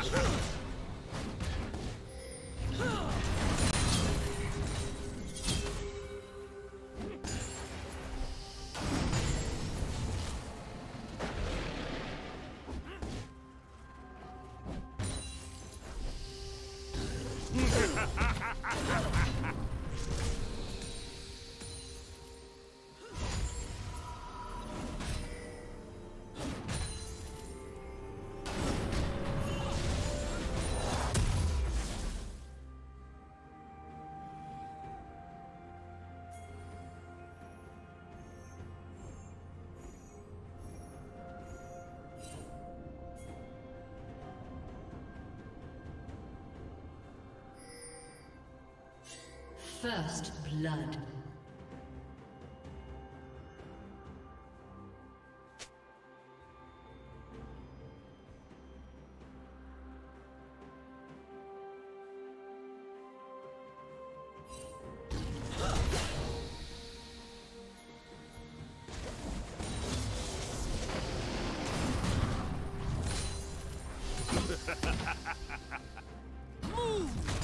Ha ha! First blood. Shut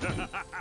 down.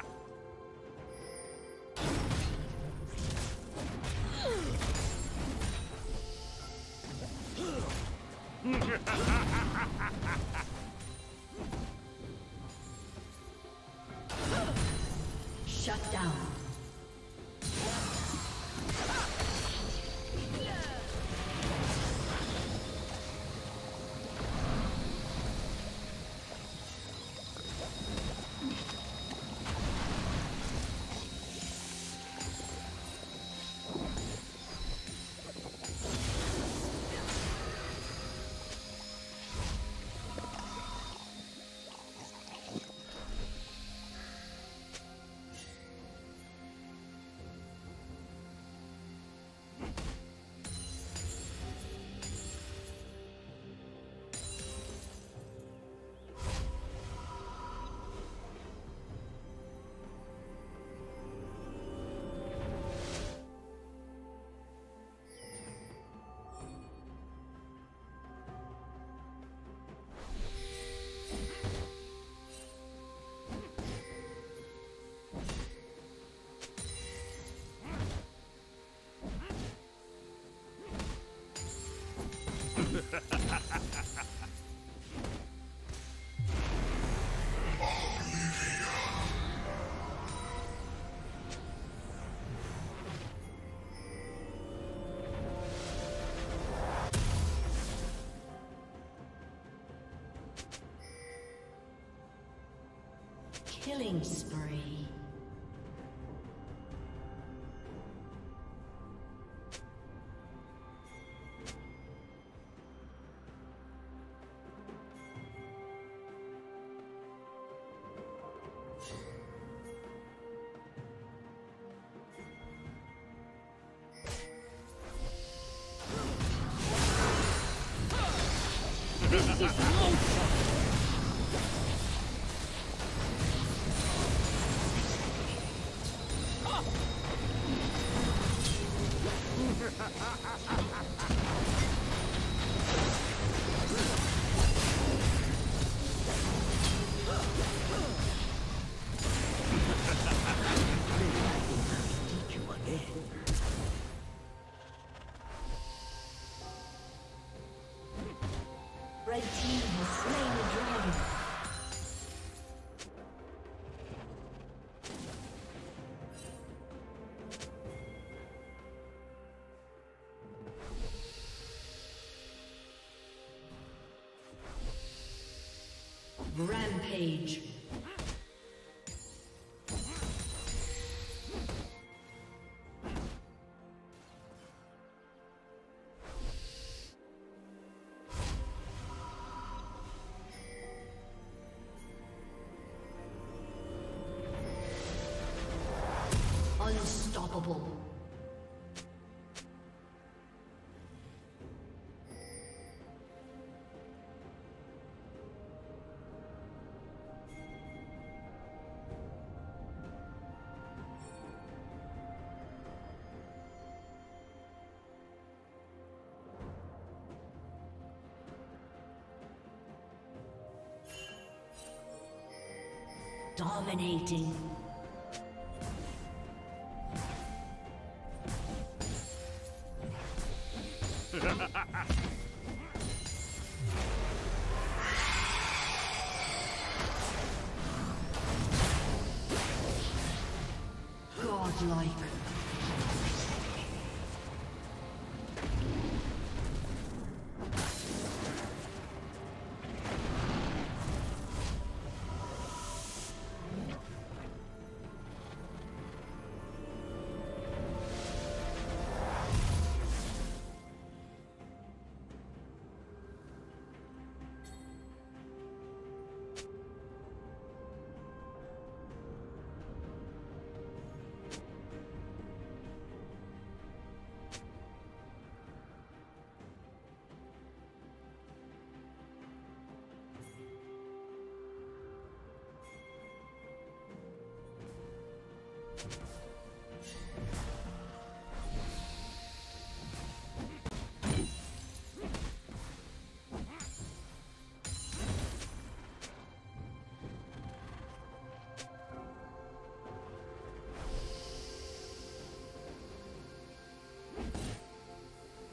Killing spree. This is no Rampage. Unstoppable. Dominating.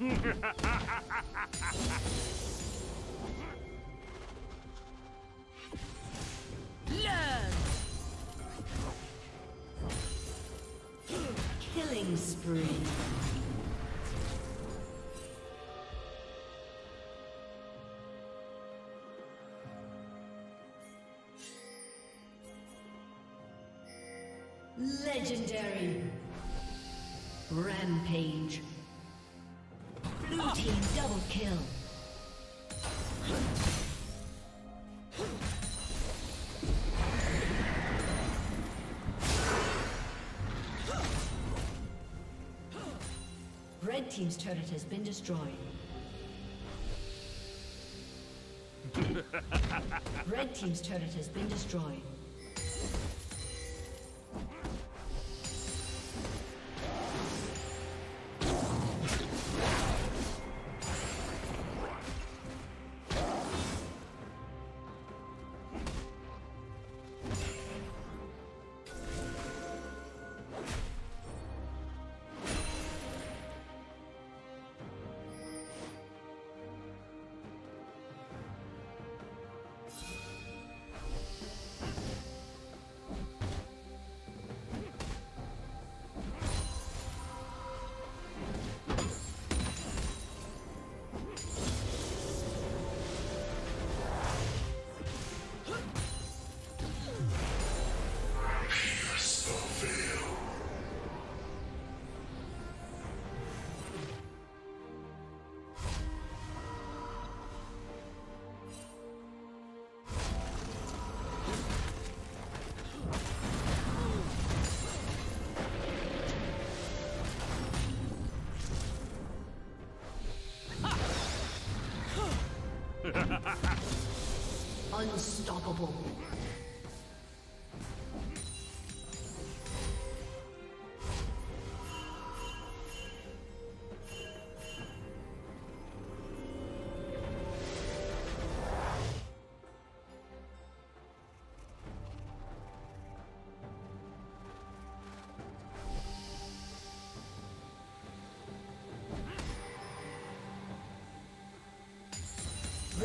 Killing Legendary. Rampage. Blue team double kill. Red team's turret has been destroyed. Red team's turret has been destroyed.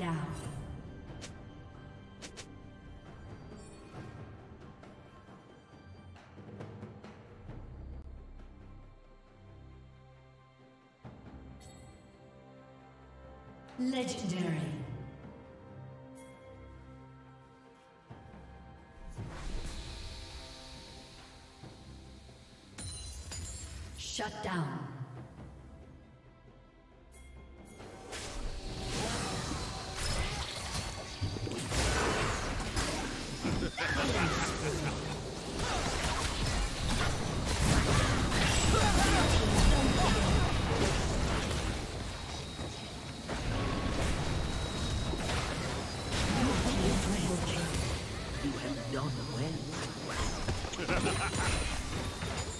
Down. Legendary. Shut down. ハハハハ!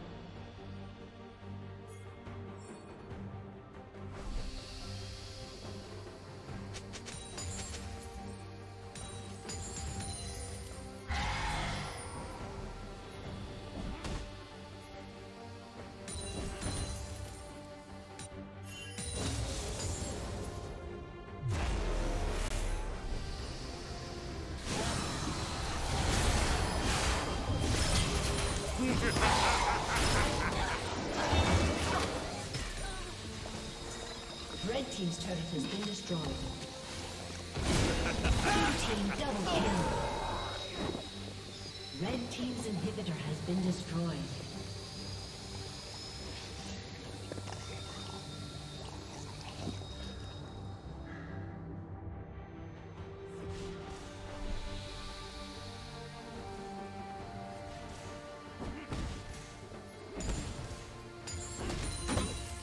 Turret has been destroyed. Team double kill. Red Team's inhibitor has been destroyed.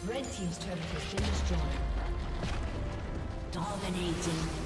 Red Team's turret has been destroyed. Dominating.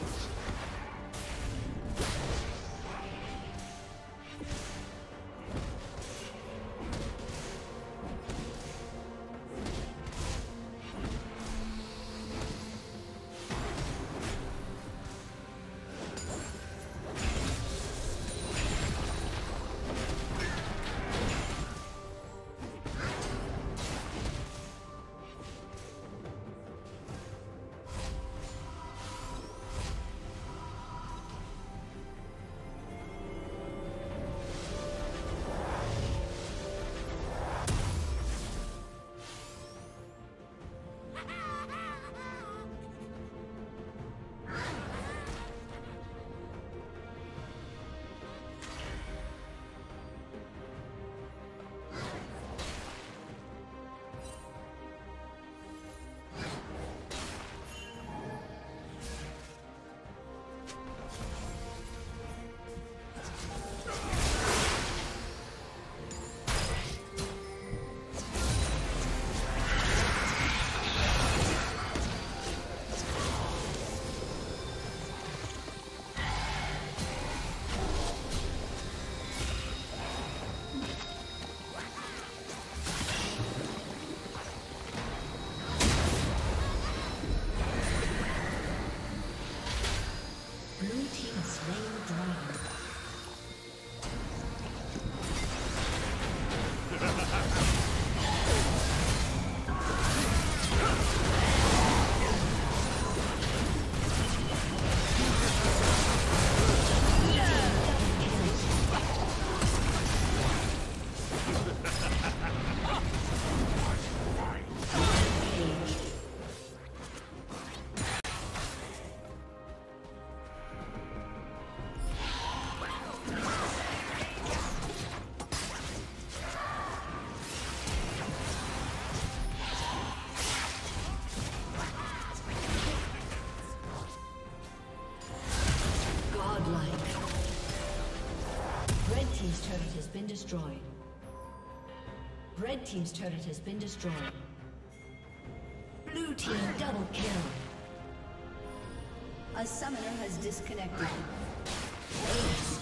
team's turret has been destroyed. Red team's turret has been destroyed. Blue team double kill. A summoner has disconnected. Ace.